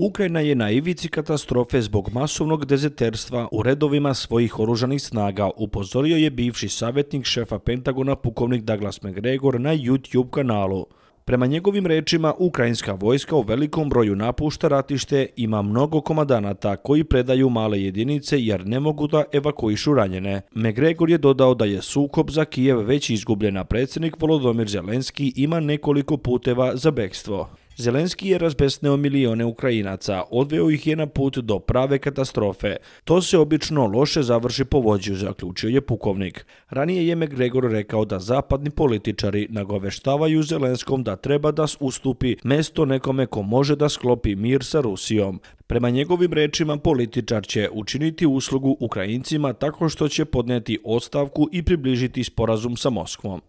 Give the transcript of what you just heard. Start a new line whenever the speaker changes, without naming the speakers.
Ukrajina je na ivici katastrofe zbog masovnog dezeterstva u redovima svojih oružanih snaga, upozorio je bivši savjetnik šefa Pentagona pukovnik Douglas McGregor na YouTube kanalu. Prema njegovim rečima, ukrajinska vojska u velikom broju napušta ratište, ima mnogo komadanata koji predaju male jedinice jer ne mogu da evakuišu ranjene. McGregor je dodao da je sukob za Kijev već izgubljena predsjednik Volodomir Zelenski ima nekoliko puteva za bekstvo. Zelenski je razbesneo milione Ukrajinaca, odveo ih je na put do prave katastrofe. To se obično loše završi po vođu, zaključio je pukovnik. Ranije je McGregor rekao da zapadni političari nagoveštavaju Zelenskom da treba da ustupi mesto nekome ko može da sklopi mir sa Rusijom. Prema njegovim rečima, političar će učiniti uslugu Ukrajincima tako što će podneti ostavku i približiti sporazum sa Moskvom.